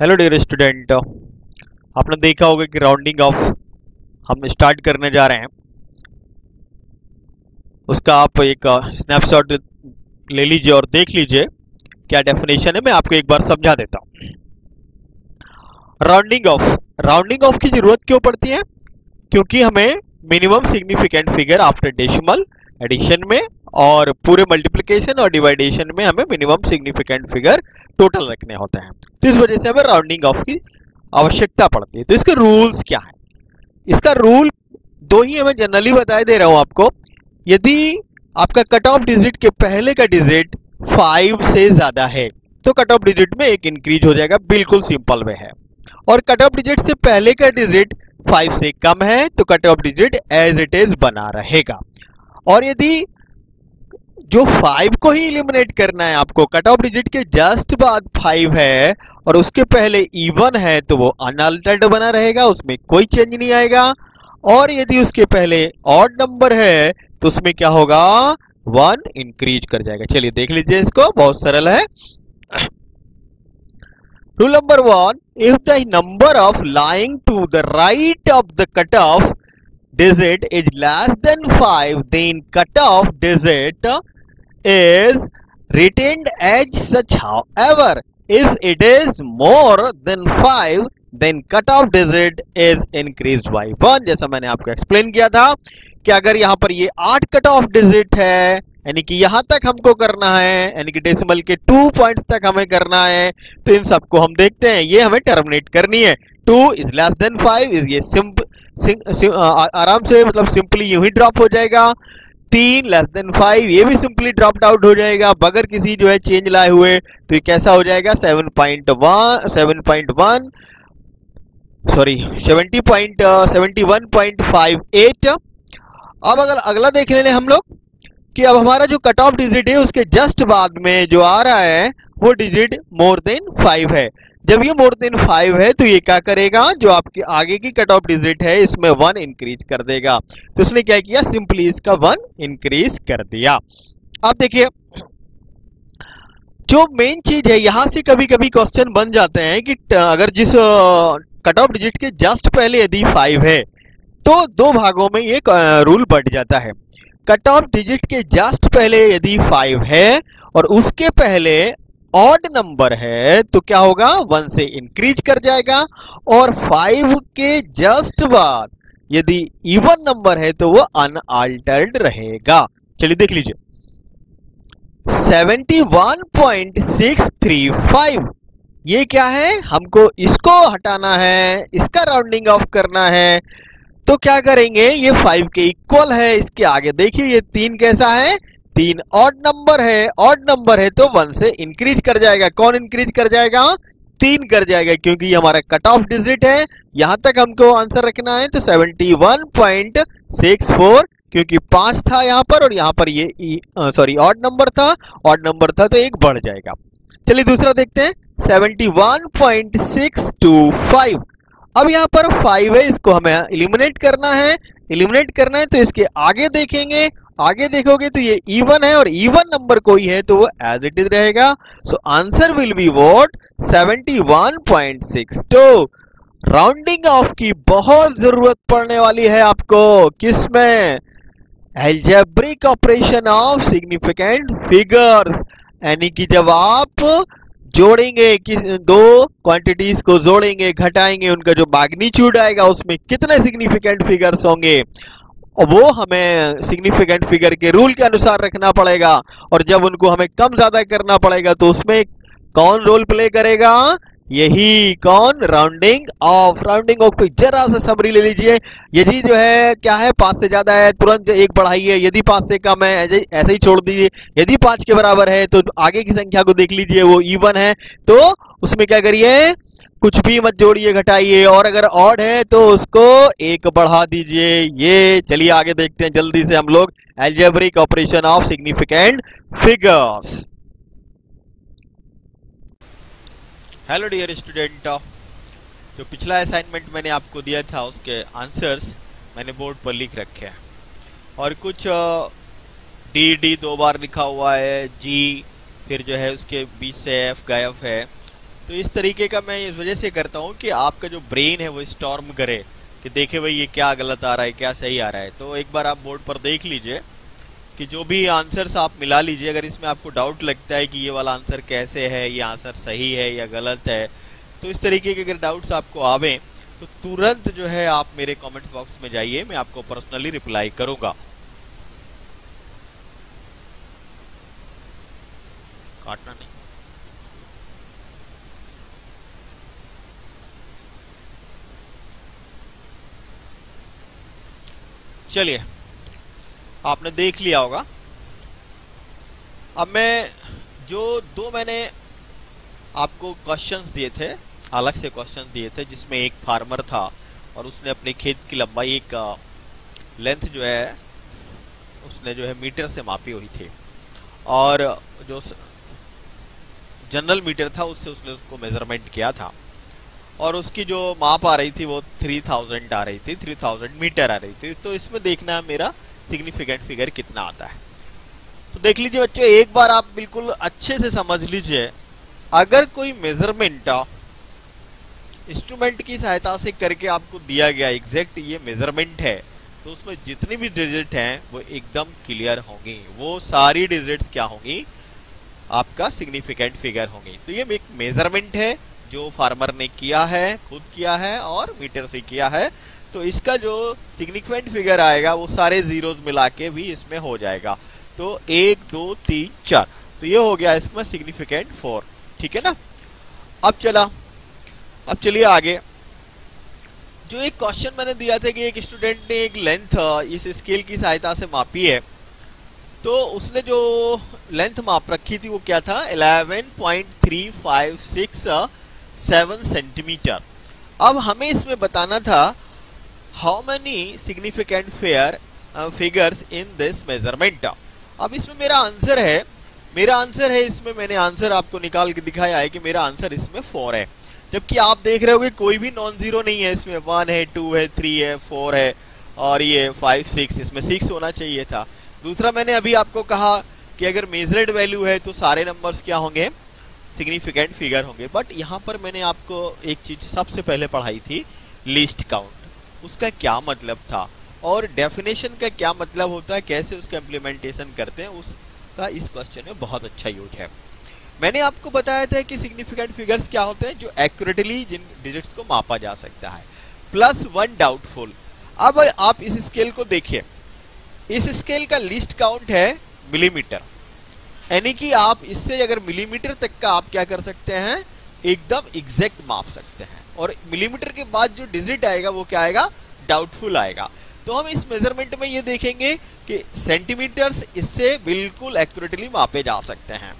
Hello dear student आपने देखा होगा कि राउंडिंग ऑफ़ हम स्टार्ट करने जा रहे हैं। उसका आप एक स्नैपशॉट ले लीजिए और देख लीजिए क्या डेफिनेशन है। मैं आपको एक बार समझा देता हूँ। राउंडिंग ऑफ़ राउंडिंग ऑफ़ की ज़रूरत क्यों पड़ती है? क्योंकि हमें minimum significant figure after decimal addition में और पूरे मल्टीप्लिकेशन और डिवाइडेशन में हमें मिनिमम सिग्निफिकेंट फिगर टोटल रखने होते हैं। तो इस वजह से हमें राउंडिंग ऑफ़ की आवश्यकता पड़ती है। तो इसके रूल्स क्या है? इसका रूल दो ही हमें जनरली बताए दे रहा हूँ आपको। यदि आपका कट ऑफ़ डिजिट के पहले का डिजिट फाइव से ज़्यादा है तो कट ऑफ़ डिजिट में एक इंक्रीज हो जाएगा, बिल्कुल सिंपल वे है। और कट ऑफ़ डिजिट से पहले का डिजिट फाइव से कम है तो cut off digit as it is बना रहेगा। और यदि जो फाइव को ही इलिमिनेट करना है आपको कट ऑफ़ डिजिट के जस्ट बाद फाइव है और उसके पहले इवन है तो वो अनअल्टर्ड बना रहेगा, उसमें कोई चेंज नहीं आएगा। और यदि उसके पहले ऑड नंबर है तो उसमें क्या होगा? वन इंक्रीज कर जाएगा। चलिए देख लीजिए इसको, बहुत सरल है। Rule number one if the number of lying to the right of the cut off digit is less than 5 then cutoff digit is retained as such however if it is more than 5 then cutoff digit is increased by 1 जैसा मैंने आपको explain किया था कि अगर यहाँ पर ये आठ कट ऑफ़ डिजिट है यानी कि यहाँ तक हमको करना है यानी कि डेसिमल के टू पॉइंट्स तक हमें करना है तो इन सबको हम देखते हैं। ये हमें टर्मिनेट करनी है। Two is less than five is ये सिंप, सिंप, सिंप, आराम से मतलब सिंपली यूँ ही ड्रॉप हो जाएगा। तीन लेस देन फाइव ये भी सिंपली ड्रॉप आउट हो जाएगा। बगैर किसी जो है चेंज लाए हुए तो ये कैसा हो जाएगा? Seven point one seven point one sorry seventy point seventy one point five eight अब अगर अगला देख लें हम लोग। कि अब हमारा जो कट ऑफ़ डिजिट है, उसके जस्ट बाद में जो आ रहा है, वो डिजिट मोर देन फाइव है। जब ये मोर देन फाइव है तो ये क्या करेगा? जो आपके आगे की कट ऑफ़ डिजिट है, इसमें वन इंक्रीज कर देगा। तो उसने क्या किया? सिंपली इसका वन इंक्रीज कर दिया। अब देखिए, जो मेन चीज़ है, यहाँ से कभी कभी क्वेश्चन बन जाते हैं कि अगर जिस कट ऑफ़ डिजिट के जस्ट पहले यदि फाइव है तो दो भागों में ये रूल बढ़ जाता है। कट ऑफ़ डिजिट के जस्ट पहले यदि फाइव है और उसके पहले ऑड नंबर है तो क्या होगा? वन से इंक्रीज कर जाएगा। और फाइव के जस्ट बाद यदि इवन नंबर है तो वो अनअल्टर्ड रहेगा। चलिए देख लीजिए। 71.635 ये क्या है? हमको इसको हटाना है, इसका राउंडिंग ऑफ़ करना है। तो क्या करेंगे? ये फाइव के इक्वल है, इसके आगे देखिए ये तीन कैसा है? तीन ऑड नंबर है। ऑड नंबर है तो वन से इंक्रीज कर जाएगा। कौन इंक्रीज कर जाएगा? तीन कर जाएगा, क्योंकि ये हमारा कट ऑफ़ डिजिट है। यहाँ तक हमको आंसर रखना है तो 71.64 क्योंकि पाँच था यहाँ पर और यहाँ पर ये सॉरी ऑड नंबर था। ऑड नंबर था तो एक बढ़ जाएगा। चलिए दूसरा देखते हैं। 71.625 अब यहाँ पर फाइव है, इसको हमें इलिमिनेट करना है। इलिमिनेट करना है तो इसके आगे देखेंगे। आगे देखोगे तो ये इवन है और इवन नंबर कोई है तो वो एज इट इज़ रहेगा। So answer will be what 71.62 rounding off की बहुत ज़रूरत पड़ने वाली है आपको। किसमें algebraic operation of significant figures यानी कि जब आप जोड़ेंगे, किस, दो क्वांटिटीज को जोड़ेंगे, घटाएँगे, उनका जो बागनी मैग्नीट्यूड आएगा, उसमें कितने सिग्निफिकेंट फिगर्स होंगे? वो हमें सिग्निफिकेंट फिगर के रूल के अनुसार रखना पड़ेगा, और जब उनको हमें कम ज़्यादा करना पड़ेगा तो उसमें कौन रोल प्ले करेगा? यही कौन? राउंडिंग ऑफ़ राउंडिंग ऑफ़ को जरा सा सबरी ले लीजिए। यदि जो है, क्या है? पाँच से ज़्यादा है, तुरंत एक बढ़ाइए यदि पाँच से कम है, ऐसे ही छोड़ दीजिए। यदि पाँच के बराबर है तो आगे की संख्या को देख लीजिए, वो इवन है। तो उसमें क्या करिए? कुछ भी मत जोड़िए, घटाइए। और अगर ऑड है तो उसको एक बढ़ा दीजिए। ये, चलिए आगे देखते हैं जल्दी से हम लोग। Algebraic operation of significant figures hello dear student जो पिछला असाइनमेंट मैंने आपको दिया था, उसके आंसर्स मैंने बोर्ड पर लिख रखे हैं। और कुछ डी डी दो बार लिखा हुआ है जी फिर जो है उसके बीच से एफ़ गायब है। तो इस तरीके का मैं इस वजह से करता हूँ कि आपका जो ब्रेन है, वो स्टॉर्म करे कि देखे भाई ये क्या गलत आ रहा है, क्या सही आ रहा है। तो एक बार आप बोर्ड पर देख लीजिए। कि जो भी आंसर्स आप मिला लीजिए, अगर इसमें आपको डाउट लगता है कि ये वाला आंसर कैसे है, ये आंसर सही है या गलत है तो इस तरीके के अगर डाउट्स आपको आवे तो तुरंत जो है आप मेरे कमेंट बॉक्स में जाइए, मैं आपको पर्सनली रिप्लाई करूँगा। काटना नहीं। चलिए। आपने देख लिया होगा। अब मैं जो दो मैंने आपको क्वेश्चंस दिए थे, अलग से क्वेश्चन दिए थे, जिसमें एक फार्मर था और उसने अपने खेत की लंबाई एक लेंथ जो है, उसने जो है मीटर से मापी हुई थी। और जो जनरल मीटर था, उससे उसने उसको मेज़रमेंट किया था। और उसकी जो माप आ रही थी, वो 3000 आ रही थी 3000 मीटर आ रही थी। तो इसमें देखना है मेरा सिग्निफिकेंट फिगर कितना आता है? तो देख लीजिए बच्चों, एक बार आप बिल्कुल अच्छे से समझ लीजिए, अगर कोई मेज़रमेंट इंस्ट्रूमेंट की सहायता से करके आपको दिया गया एग्जैक्ट ये मेज़रमेंट है तो उसमें जितनी भी डिजिट हैं, वो एकदम क्लियर होंगी। वो सारी डिजिट्स क्या होंगी? आपका सिग्निफिकेंट फिगर होंगी। तो ये एक मेज़रमेंट है, जो फार्मर ने किया है, खुद किया है और मीटर से किया है। तो इसका जो सिग्निफिकेंट फिगर आएगा, वो सारे जीरोज मिला के भी इसमें हो जाएगा। तो एक, दो, तीन, चार। तो ये हो गया इसमें सिग्निफिकेंट फोर ठीक है ना? अब चला। अब चलिए आगे। जो एक क्वेश्चन मैंने दिया था कि एक स्टूडेंट ने एक लेंथ इस स्केल की सहायता से मापी है तो उसने जो लेंथ माप रखी थी वो क्या था? 11.356 सेवन सेंटीमीटर अब हमें इसमें बताना था how many significant fair figures in this measurement अब इसमें मेरा आंसर है, मेरा आंसर है, इसमें मैंने आंसर आपको निकाल के दिखाया है कि मेरा आंसर इसमें फोर है। जबकि आप देख रहे होगे, कोई भी नॉन ज़ीरो नहीं है, इसमें वन है टू है थ्री है फोर है, और ये फाइव सिक्स इसमें सिक्स होना चाहिए था। दूसरा, मैंने अभी आपको कहा कि अगर मेजरेड वैल्यू है तो सारे नंबर्स क्या होंगे? सिग्निफिकेंट फिगर होंगे। बट यहाँ पर मैंने आपको एक चीज़ सबसे पहले पढ़ाई थी लिस्ट काउंट उसका क्या मतलब था? और डेफिनेशन का क्या मतलब होता है? कैसे उसका इम्प्लीमेंटेशन करते हैं? उसका इस क्वेश्चन में बहुत अच्छा यूज़ है। मैंने आपको बताया था कि सिग्निफिकेंट फिगर्स क्या होते हैं? जो एक्यूरेटली जिन डिजिट्स को मापा जा सकता है। प्लस वन डाउटफुल अब आप इस स्केल को देखिए। इस स्केल का लिस्ट काउंट है मिलीमीटर यानी कि आप इससे अगर मिलीमीटर तक का आप क्या कर सकते हैं? एकदम एग्जैक्ट माप सकते हैं। और मिलीमीटर के बाद जो डिजिट आएगा, वो क्या आएगा? डाउटफुल आएगा। तो हम इस मेज़रमेंट में ये देखेंगे कि सेंटीमीटर्स इससे बिल्कुल एक्यूरेटली मापे जा सकते हैं।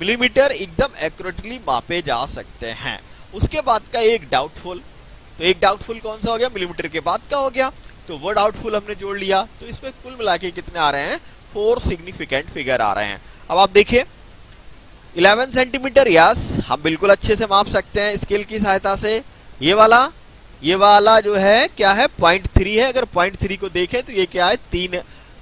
मिलीमीटर एकदम एक्यूरेटली मापे जा सकते हैं। उसके बाद का एक डाउटफुल तो एक डाउटफुल कौन सा हो गया? मिलीमीटर के बाद का हो गया। तो वो डाउटफुल हमने जोड़ लिया। तो इसमें कुल मिला के कितने आ रहे हैं? फोर सिग्निफिकेंट फिगर आ रहे हैं। अब आप देखिए। 11 सेंटीमीटर यस हम बिल्कुल अच्छे से माप सकते हैं स्केल की सहायता से। ये वाला ये वाला जो है, क्या है? पॉइंट थ्री है। अगर पॉइंट थ्री को देखें तो ये क्या है? तीन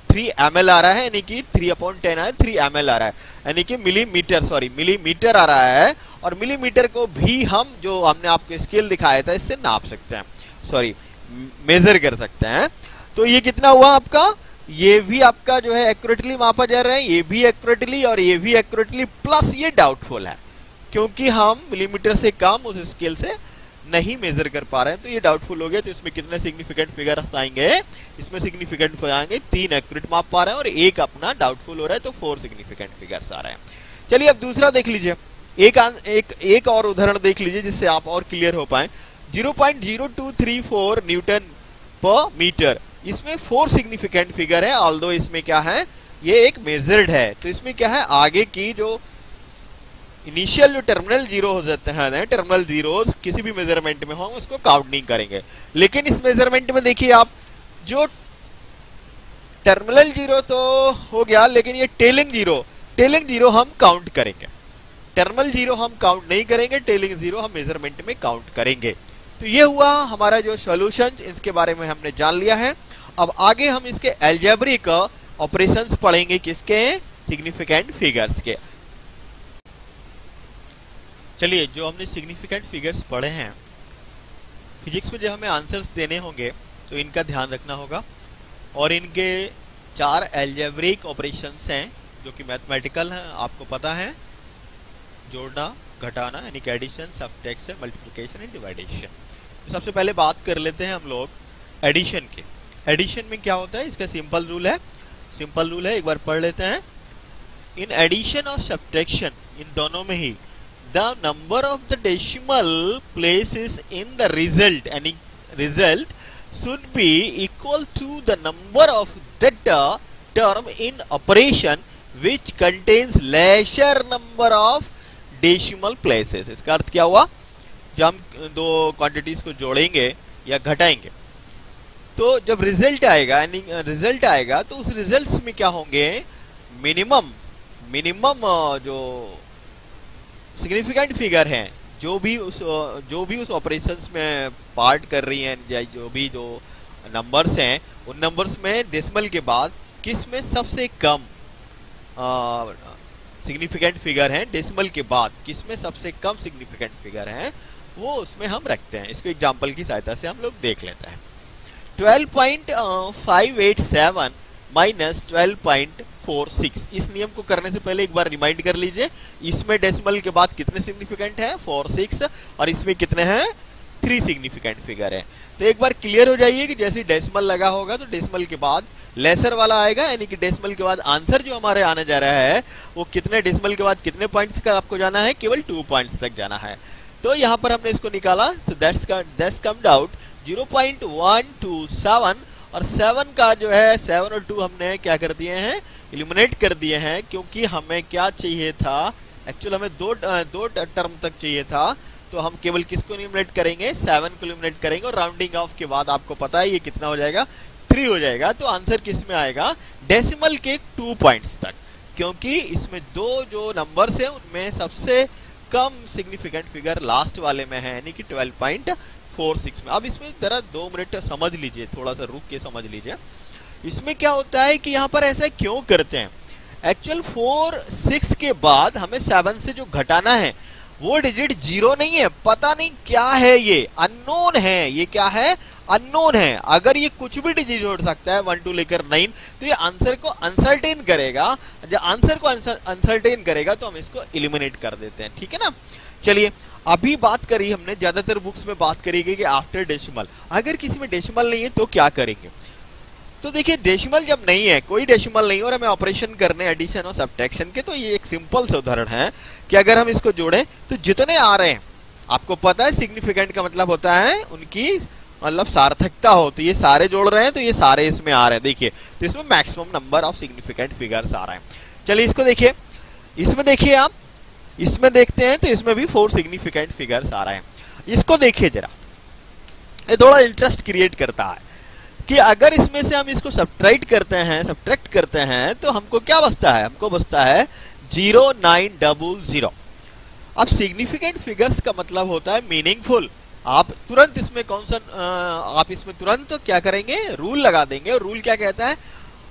थ्री एम आ रहा है, यानी कि थ्री अपॉन टेन है थ्री एम आ रहा है, यानी कि मिलीमीटर सॉरी मिलीमीटर आ रहा है, और मिलीमीटर को भी हम जो हमने आपको स्केल दिखाया था, इससे नाप सकते हैं। सॉरी मेजर कर सकते हैं। तो ये कितना हुआ आपका? ये भी आपका जो है एक्यूरेटली मापा जा रहा है, ये भी एक्यूरेटली और ये भी एक्यूरेटली प्लस ये डाउटफुल है। क्योंकि हम मिलीमीटर से कम उस स्केल से नहीं मेजर कर पा रहे हैं तो ये डाउटफुल हो गया। तो इसमें कितने सिग्निफिकेंट फिगर आएँगे? इसमें सिग्निफिकेंट आएँगे। तीन एक्यूरेट माप पा रहे हैं और एक अपना डाउटफुल हो रहा है तो फोर सिग्निफिकेंट फिगर्स आ रहे हैं। चलिए, अब दूसरा देख लीजिए। एक एक एक और उदाहरण देख लीजिए, जिससे आप और क्लियर हो पाए। 0.0234 न्यूटन पर मीटर इसमें फोर सिग्निफिकेंट फिगर है ऑल इसमें क्या है? ये एक मेजर्ड है। तो इसमें क्या है? आगे की जो इनिशियल जो टर्मिनल ज़ीरो हो जाते हैं टर्मिनल ज़ीरो किसी भी मेज़रमेंट में हो उसको काउंट नहीं करेंगे। लेकिन इस मेज़रमेंट में देखिए आप, जो टर्मिनल ज़ीरो तो हो गया, लेकिन ये टेलिंग ज़ीरो टेलिंग ज़ीरो हम काउंट करेंगे। टर्मिनल ज़ीरो हम काउंट नहीं करेंगे टेलिंग ज़ीरो हम मेज़रमेंट में काउंट करेंगे। तो ये हुआ हमारा जो सोल्यूशन इसके बारे में हमने जान लिया है। अब आगे हम इसके एल्जेब्रिक ऑपरेशंस पढ़ेंगे किसके? सिग्निफिकेंट फिगर्स के। चलिए, जो हमने सिग्निफिकेंट फिगर्स पढ़े हैं फिजिक्स में जब हमें आंसर्स देने होंगे तो इनका ध्यान रखना होगा। और इनके चार एल्जेब्रिक ऑपरेशंस हैं, जो कि मैथमेटिकल हैं, आपको पता है। जोड़ना, घटाना, यानी कि addition subtraction multiplication and division सबसे पहले बात कर लेते हैं हम लोग एडिशन के। एडिशन में क्या होता है? इसका सिंपल रूल है। सिंपल रूल है, एक बार पढ़ लेते हैं। इन एडिशन और सब्ट्रैक्शन इन दोनों में ही the number of the decimal places in the result यानी result should be equal to the number of that term in operation, which contains lesser number of decimal places. इसका अर्थ क्या हुआ? जब हम दो क्वांटिटीज को जोड़ेंगे या घटाएँगे तो जब रिज़ल्ट आएगा, यानी रिज़ल्ट आएगा तो उस रिजल्ट्स में क्या होंगे? मिनिमम मिनिमम जो सिग्निफिकेंट फिगर हैं। जो भी उस जो भी उस ऑपरेशंस में पार्ट कर रही हैं, या जो भी जो नंबर्स हैं, उन नंबर्स में डेसिमल के बाद किसमें सबसे कम सिग्निफिकेंट फिगर हैं डेसिमल के बाद किसमें सबसे कम सिग्निफिकेंट फिगर हैं, वो उसमें हम रखते हैं। इसको एग्जांपल की सहायता से हम लोग देख लेते हैं। 12.587 माइनस 12.46 इस नियम को करने से पहले एक बार रिमाइंड कर लीजिए, इसमें डेसिमल के बाद कितने सिग्निफिकेंट है? फोर सिक्स और इसमें कितने हैं? थ्री सिग्निफिकेंट फिगर है। तो एक बार क्लियर हो जाइए कि जैसे डेसिमल लगा होगा तो डेसिमल के बाद लेसर वाला आएगा, यानी कि डेसिमल के बाद आंसर जो हमारे आने जा रहा है, वो कितने डेसिमल के बाद कितने पॉइंट्स का आपको जाना है? केवल टू पॉइंट्स तक जाना है। तो यहाँ पर हमने इसको निकाला तो दैट्स दैट्स कम्ड आउट 0.127 और सेवन का जो है सेवन और टू हमने क्या कर दिए हैं? इल्यूमिनेट कर दिए हैं क्योंकि हमें क्या चाहिए था? एक्चुअल हमें दो दो टर्म तक चाहिए था। तो हम केवल किसको इल्यूमिनेट करेंगे? सेवन को इल्यूमिनेट करेंगे और राउंडिंग ऑफ़ के बाद आपको पता है ये कितना हो जाएगा? थ्री हो जाएगा। तो आंसर किसमें आएगा? डेसिमल के टू पॉइंट्स तक। क्योंकि इसमें दो जो नंबर्स हैं, उनमें सबसे कम सिग्निफिकेंट फिगर लास्ट वाले में है, यानी कि ट्वेल्व पॉइंट फोर सिक्स में। अब इसमें जरा दो मिनट समझ लीजिए, थोड़ा सा रुक के समझ लीजिए। इसमें क्या होता है कि यहाँ पर ऐसा क्यों करते हैं? एक्चुअल फोर सिक्स के बाद हमें सेवन से जो घटाना है, वो डिजिट ज़ीरो नहीं है। पता नहीं क्या है ये? अननोन है। ये क्या है? अननोन है। अगर ये कुछ भी डिजिट जोड़ सकता है वन टू लेकर नाइन तो ये आंसर को अनसर्टेन करेगा। जब आंसर को अनसर्टेन करेगा तो हम इसको इलिमिनेट कर देते हैं। ठीक है ना? चलिए, अभी बात करी हमने, ज़्यादातर बुक्स में बात करी गई कि आफ्टर डेसिमल अगर किसी में डेसिमल नहीं है तो क्या करेंगे? तो देखिए डेसिमल जब नहीं है, कोई डेसिमल नहीं और हमें ऑपरेशन करने एडिशन और सब्ट्रैक्शन के तो ये एक सिंपल से उदाहरण है कि अगर हम इसको जोड़ें तो जितने आ रहे हैं, आपको पता है सिग्निफिकेंट का मतलब होता है उनकी मतलब सार्थकता हो तो ये सारे जोड़ रहे हैं तो ये सारे इसमें आ रहे हैं। देखिए तो इसमें maximum number of significant figures आ रहे हैं। चलिए इसको देखिए। इसमें देखिए आप, इसमें देखते हैं तो इसमें भी फोर सिग्निफिकेंट फिगर्स आ रहे हैं। इसको देखिए जरा। ये थोड़ा इंटरेस्ट क्रिएट करता है। कि अगर इसमें से हम इसको सब्ट्रैक्ट करते हैं सब्ट्रैक्ट करते हैं तो हमको क्या बचता है? हमको बचता है ज़ीरो नाइन डबल ज़ीरो अब सिग्निफिकेंट फिगर्स का मतलब होता है मीनिंगफुल आप तुरंत इसमें कौन सा आप इसमें तुरंत क्या करेंगे? रूल लगा देंगे। और रूल क्या कहता है?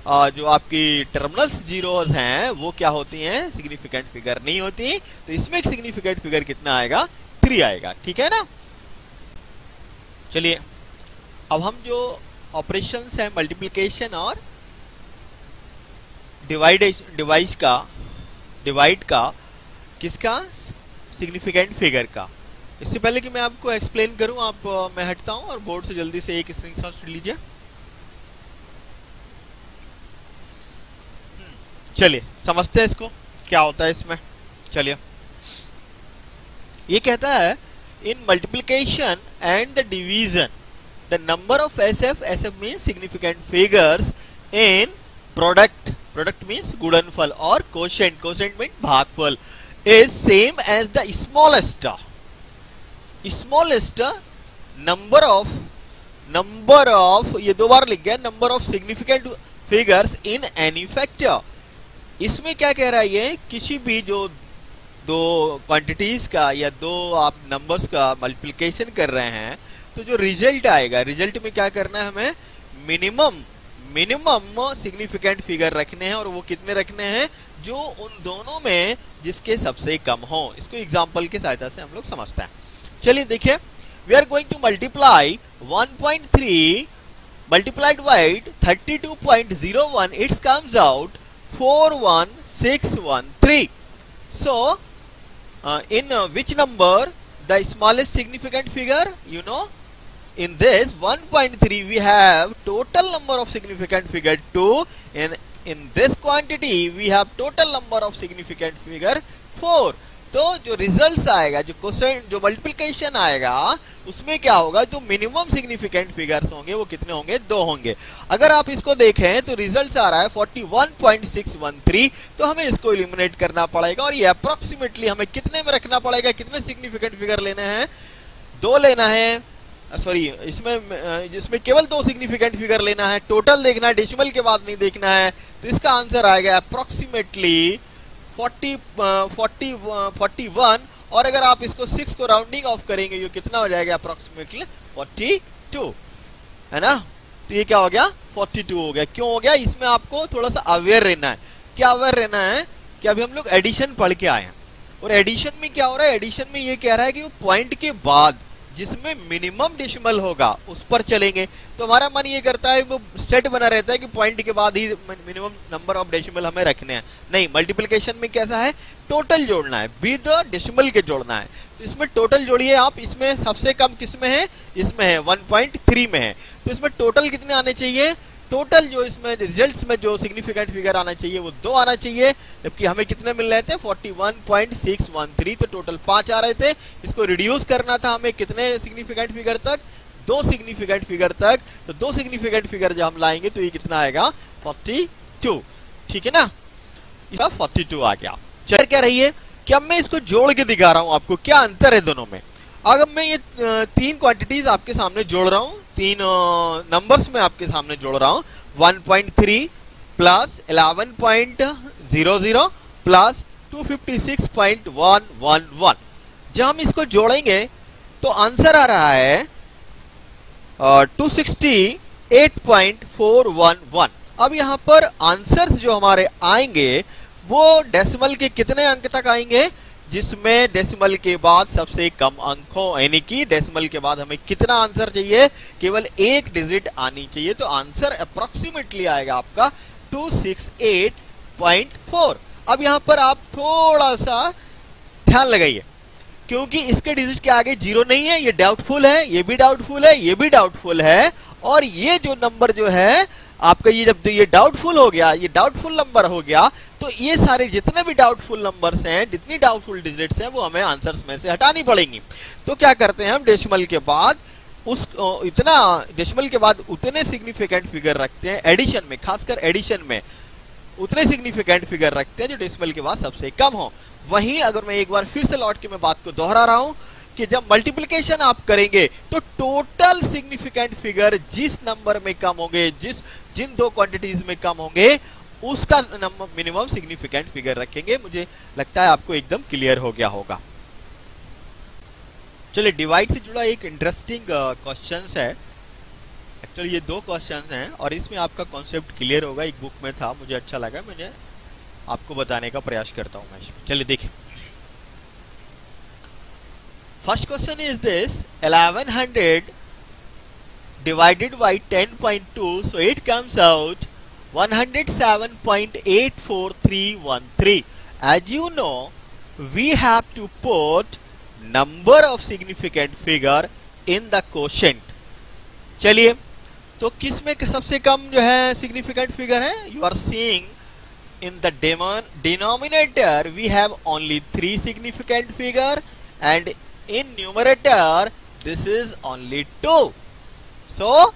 आ, जो आपकी टर्मिनल्स ज़ीरो हैं वो क्या होती हैं? सिग्निफिकेंट फिगर नहीं होती। तो इसमें एक सिग्निफिकेंट फिगर कितना आएगा? थ्री आएगा। ठीक है ना? चलिए अब हम जो ऑपरेशंस है मल्टीप्लिकेशन और डिवाइड डिवाइस का डिवाइड का किसका? सिग्निफिकेंट फिगर का। इससे पहले कि मैं आपको एक्सप्लेन करूँ, आप मैं हटता हूँ और बोर्ड से जल्दी से एक स्क्रीन स्क्रीनशॉट लीजिए। चलिए, समझते हैं इसको, क्या होता है इसमें। चलिए। ये कहता है in multiplication and the division the number of SF, SF means significant figures in product, product means gudanfal or quotient, quotient means bhagfal is same as the smallest, smallest number of, number of, ये दो बार लिख गया number of significant figures in any factor. इसमें क्या कह रहा है ये किसी भी जो दो क्वांटिटीज का या दो आप नंबर्स का मल्टीप्लिकेशन कर रहे हैं तो जो रिज़ल्ट आएगा रिज़ल्ट में क्या करना है हमें? मिनिमम मिनिमम सिग्निफिकेंट फिगर रखने हैं और वो कितने रखने हैं? जो उन दोनों में जिसके सबसे कम हो। इसको एग्ज़ाम्पल की सहायता से हम लोग समझते हैं। चलिए देखिए we are going to multiply 1.3 multiplied by 32.01 it comes out 41613 so uh, in uh, which number? The smallest significant figure you in this 1.3 we have total number of significant figure 2 in in this quantity, we have total number of significant figure 4 तो जो results आएगा, जो question जो multiplication आएगा, उसमें क्या होगा? जो मिनिमम सिग्निफिकेंट फिगर्स होंगे, वो कितने होंगे? दो होंगे। अगर आप इसको देखें तो रिजल्ट्स आ रहा है 41.613 तो हमें इसको इलिमिनेट करना पड़ेगा और ये अप्रोक्सीमेटली हमें कितने में रखना पड़ेगा? कितने सिग्निफिकेंट फिगर लेने हैं? दो लेना है। सॉरी इसमें इसमें केवल दो सिग्निफिकेंट फिगर लेना है टोटल देखना है डेसिमल के बाद नहीं देखना है तो इसका आंसर आएगा अप्रोक्सीमेटली 40 40 41 और अगर आप इसको 6 को राउंडिंग ऑफ़ करेंगे, ये कितना हो जाएगा अप्रोक्सीमेटली 42 है ना? तो ये क्या हो गया? 42 हो गया। क्यों हो गया? इसमें आपको थोड़ा सा अवेयर रहना है। क्या अवेयर रहना है? कि अभी हम लोग एडिशन पढ़ के आए हैं। और एडिशन में क्या हो रहा है? एडिशन में ये कह रहा है कि वो पॉइंट के बाद जिसमें मिनिमम डिशमल होगा, उस पर चलेंगे। तो हमारा मन ये करता है, वो सेट बना रहता है कि पॉइंट के बाद ही मिनिमम नंबर ऑफ़ डेसिमल हमें रखने हैं। नहीं मल्टीप्लिकेशन में कैसा है? टोटल जोड़ना है विद डेसिमल के जोड़ना है। तो इसमें टोटल जोड़िए आप, इसमें सबसे कम किसमें है? इसमें है 1.3 में है। तो इसमें टोटल कितने आने चाहिए? टोटल जो इसमें रिजल्ट्स में जो सिग्निफिकेंट फिगर आना चाहिए, वो दो आना चाहिए, जबकि हमें कितने मिल रहे थे 41.613 तो टोटल पाँच आ रहे थे। इसको रिड्यूस करना था हमें कितने सिग्निफिकेंट फिगर तक? दो सिग्निफिकेंट फिगर तक। तो दो सिग्निफिकेंट फिगर जब हम लाएँगे तो ये कितना आएगा? 42 ठीक है ना? इसका 42 आ गया। चल क्या रही है कि अब मैं इसको जोड़ के दिखा रहा हूँ आपको, क्या अंतर है दोनों में? अगर मैं ये तीन क्वांटिटीज आपके सामने जोड़ रहा हूँ तीन नंबर्स में आपके सामने जोड़ रहा हूँ। 1.3 प्लस 11.00 प्लस 256.111 जब हम इसको जोड़ेंगे तो आंसर आ रहा है टू सिक्सटी पॉइंट अब यहाँ पर आंसर्स जो हमारे आएँगे, वो डेसिमल के कितने अंक तक आएँगे? जिसमें डेसिमल के बाद सबसे कम अंक हो यानी कि डेसिमल के बाद हमें कितना आंसर चाहिए? केवल एक डिजिट आनी चाहिए तो आंसर अप्रोक्सीमेटली आएगा आपका 268.4 अब यहाँ पर आप थोड़ा सा ध्यान लगाइए, क्योंकि इसके डिजिट के आगे ज़ीरो नहीं है, ये डाउटफुल है, ये भी डाउटफुल है, ये भी डाउटफुल है, और ये जो नंबर जो है आपका ये जब ये डाउटफुल हो गया, ये डाउटफुल नंबर हो गया तो ये सारे जितने भी डाउटफुल नंबर्स हैं, जितनी डाउटफुल डिजिट्स हैं, वो हमें आंसर्स में से हटानी पड़ेंगी। तो क्या करते हैं हम डेसिमल के बाद उस इतना डेसिमल के बाद उतने सिग्निफिकेंट फिगर रखते हैं एडिशन में, खासकर एडिशन में, उतने सिग्निफिकेंट फिगर रखते हैं, जो डेसिमल के बाद सबसे कम हो। वहीं अगर मैं एक बार फिर से लौट के मैं बात को दोहरा रहा हूँ, कि जब मल्टीप्लिकेशन आप करेंगे तो टोटल सिग्निफिकेंट फिगर जिस नंबर में कम होंगे, जिस जिन दो क्वांटिटीज में कम होंगे उसका मिनिमम सिग्निफिकेंट फिगर रखेंगे। मुझे लगता है आपको एकदम क्लियर हो गया होगा। चलिए डिवाइड से जुड़ा एक इंटरेस्टिंग क्वेश्चन uh, है। एक्चुअली ये दो क्वेश्चन हैं और इसमें आपका कॉन्सेप्ट क्लियर होगा। एक बुक में था मुझे अच्छा लगा। मैंने आपको बताने का प्रयास करता हूँ मैं इसमें। चलिए देखिए। First question is this 1100 divided by 10.2 so it comes out 107.84313 as you know we have to put number of significant figure in the quotient चलिए तो किस में सबसे कम जो है सिग्निफिकेंट फिगर है you are seeing in the denominator we have only three significant figure and in numerator this is only 2 so,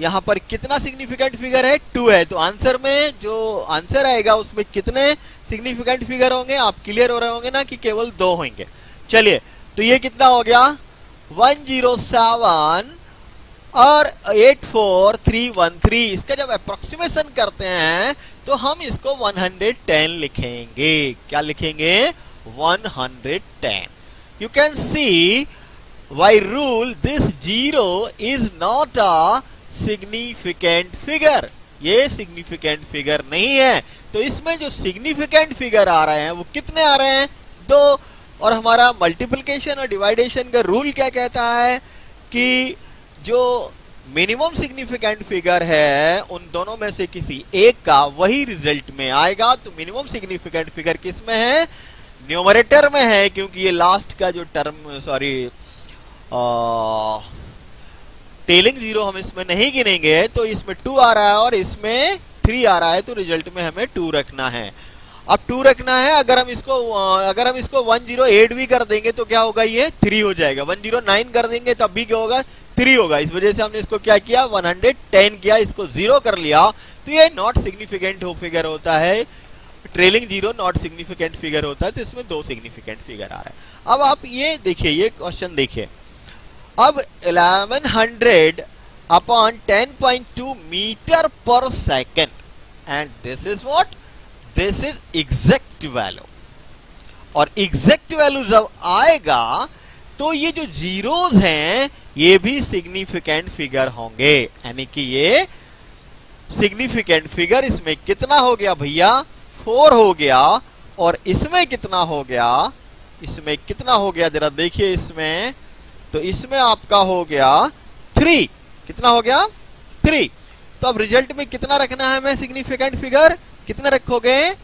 यहाँ पर कितना सिग्निफिकेंट फिगर है? टू है। तो आंसर में जो आंसर आएगा, उसमें कितने सिग्निफिकेंट फिगर होंगे? आप क्लियर हो रहे होंगे ना कि केवल दो होंगे। चलिए तो ये कितना हो गया? 107 और 84313 इसका जब अप्रोक्सीमेशन करते हैं तो हम इसको 110 लिखेंगे। क्या लिखेंगे? 110 you can see by rule this zero is not a significant figure. ये सिग्निफिकेंट फिगर नहीं है। तो इसमें जो सिग्निफिकेंट फिगर आ रहे हैं, वो कितने आ रहे हैं? दो। और हमारा मल्टीप्लिकेशन और डिवाइडेशन का रूल क्या कहता है? कि जो मिनिमम सिग्निफिकेंट फिगर है, उन दोनों में से किसी एक का वही रिज़ल्ट में आएगा। तो मिनिमम सिग्निफिकेंट फिगर किसमें है? न्यूमरेटर में है, क्योंकि ये लास्ट का जो टर्म सॉरी टेलिंग ज़ीरो हम इसमें नहीं गिनेंगे तो इसमें टू आ रहा है और इसमें थ्री आ रहा है तो रिज़ल्ट में हमें टू रखना है। अब टू रखना है, अगर हम इसको अगर हम इसको वन ज़ीरो एट भी कर देंगे तो क्या होगा ये? थ्री हो जाएगा। वन ज़ीरो नाइन कर देंगे, तब भी क्या होगा? थ्री होगा। इस वजह से हमने इसको क्या किया? वन हंड्रेड टेन किया, इसको ज़ीरो कर लिया। तो ये नॉट सिग्निफिकेंट हो फिगर होता है। Trailing zero not significant figure होता है तो इसमें दो सिग्निफिकेंट फिगर आ रहा है। अब आप ये देखिए, ये क्वेश्चन देखिए। अब 1100 upon 10.2 meter per second and this is what this is exact value और एग्जैक्ट वैल्यू जब आएगा तो ये जो जीरोस हैं, ये भी सिग्निफिकेंट फिगर होंगे। यानी कि ये सिग्निफिकेंट फिगर इसमें कितना हो गया भैया? फोर हो गया। और इसमें कितना हो गया? इसमें कितना हो गया? जरा देखिए इसमें। तो इसमें आपका हो गया थ्री कितना हो गया? थ्री तो अब रिज़ल्ट में कितना रखना है मैं सिग्निफिकेंट फिगर कितने रखोगे?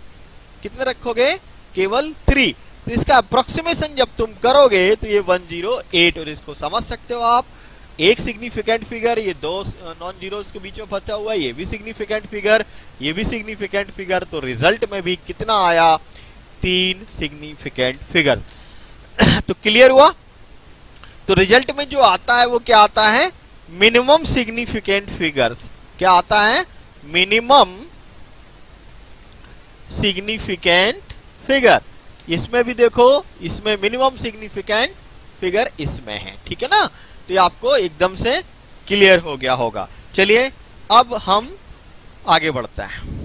कितने रखोगे? केवल थ्री तो इसका अप्रोक्सीमेशन जब तुम करोगे तो ये वन ज़ीरो एट और इसको समझ सकते हो आप। एक सिग्निफिकेंट फिगर ये दो नॉन ज़ीरो के बीच में फंसा हुआ ये भी सिग्निफिकेंट फिगर ये भी सिग्निफिकेंट फिगर तो रिज़ल्ट में भी कितना आया? तीन सिग्निफिकेंट फिगर तो क्लियर हुआ? तो रिज़ल्ट में जो आता है, वो क्या आता है? मिनिमम सिग्निफिकेंट फिगर्स क्या आता है? मिनिमम सिग्निफिकेंट फिगर इसमें भी देखो, इसमें मिनिमम सिग्निफिकेंट फिगर इसमें है। ठीक है ना? तो ये आपको एकदम से क्लियर हो गया होगा। चलिए, अब हम आगे बढ़ते हैं।